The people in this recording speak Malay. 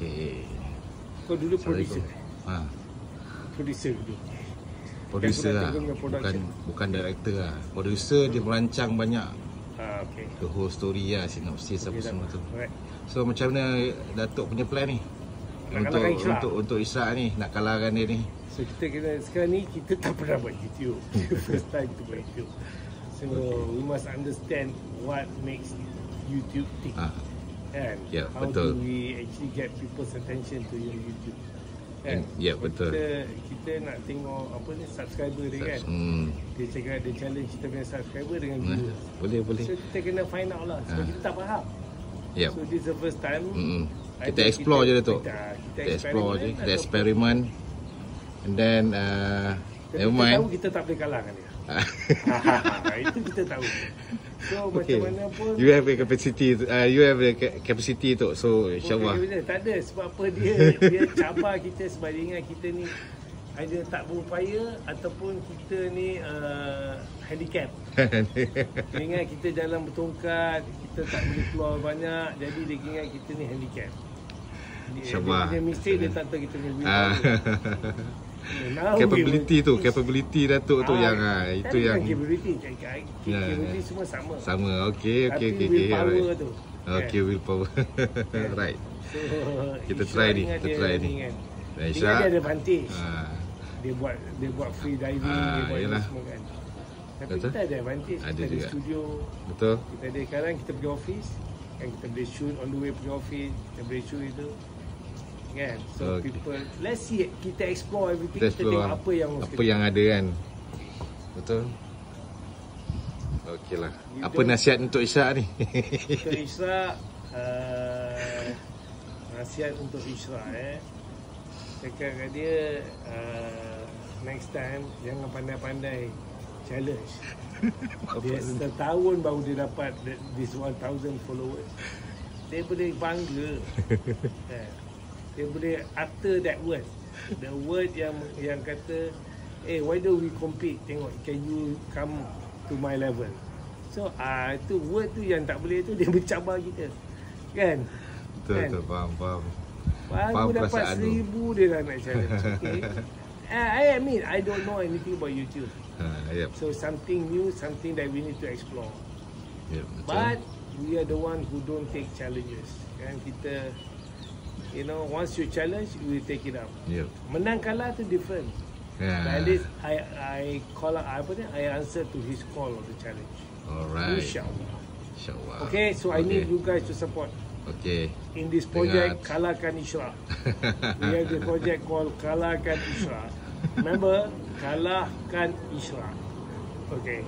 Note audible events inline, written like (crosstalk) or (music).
Okey. Kau dulu producer. Ha. Producer dulu. Producer lah. Bukan Bukan director lah. Producer dia merancang banyak Ah, okay. the whole story lah, synopsis apa Okay, semua tu. Alright. So macam mana Datuk punya plan ni? Nak untuk Ishraq? untuk untuk Isra ni nak kalahkan dia ni. So kita kena sekarang ni kita tak pernah buat YouTube. (laughs) First time kita buat YouTube. So we must understand what makes YouTube tick. Ha. Kan? Ya, How betul. do we actually get people's attention to your YouTube? Kan? Ya, So, betul. Kita, kita nak tengok apa ni subscriber dia kan. Hmm. Dia cakap dia challenge kita punya subscriber dengan Nah, viewers. Boleh boleh. So kita kena find out lah. Sebab Ah. kita tak faham. Yep. So this is the first time. I Kita explore je Datuk. Kita, kita, Kita explore je, kita eksperimen. And then uh, Tapi kita tahu kita tak boleh kalahkan dia. (laughs) Itu kita tahu. So Okay. macam mana pun You have a capacity uh, you have a ca- capacity tu. So insyaallah. Tak ada sebab apa dia (laughs) dia cabar kita sebab dia ingat kita ni ada tak berupaya ataupun kita ni uh, handicap. (laughs) Dia ingat kita jalan bertongkat, kita tak boleh keluar banyak jadi dia ingat kita ni handicap. Dia, dia, dia mistake dia tak tahu kita ni Ah, capability tu, will- capability Datuk tu yang ah, itu Tapi yang capability, Ya, capability semua sama. sama. Okey okey okey okey. willpower alright. tu. Okay, willpower. (laughs) right. So, Kita Ishraq try ni, kita try ni. Kan. Dia ada advantage. Ah, Dia buat dia buat free diving, Ah, dia buat ni yelah. semua kan. Tapi Betul. kita ada advantage. Ada kita ada juga. studio, betul. kita ada sekarang kita pergi office, kan kita boleh shoot on the way pergi office, kita boleh shoot itu. Kan? So Okay. people, let's see, kita explore everything, Kita kita, tengok explore apa yang apa yang ada kan. Betul. Okeylah. You Apa nasihat untuk Isyak ni? Untuk (laughs) Isra uh, Nasihat untuk Isra eh Cakap kat dia uh, Next time Jangan pandai-pandai Challenge (laughs) Dia setahun baru dia dapat This 1000 followers Dia boleh bangga (laughs) eh, Dia boleh utter that word The word yang yang kata Eh why don't we compete Tengok can you come to my level So ah uh, itu word tu yang tak boleh tu dia mencabar kita. Kan? betul Kan? betul faham faham. Baru Faham dapat seribu dia dah nak challenge. Okay. Uh, (laughs) I admit I don't know anything about YouTube. Ha, yep. So something new, something that we need to explore. Yep, betul. But we are the one who don't take challenges. Kan kita you know once you challenge we take it up. Yep. Menang kalah tu different. But at least I I call apa ni I answer to his call of the challenge. Alright. Insyaallah. Insyaallah. Okay, so I need you guys to support Okay. in this project Dengar. Kalahkan Isra. (laughs) We have the project called Kalahkan Isra. Remember, Kalahkan Isra. Okay.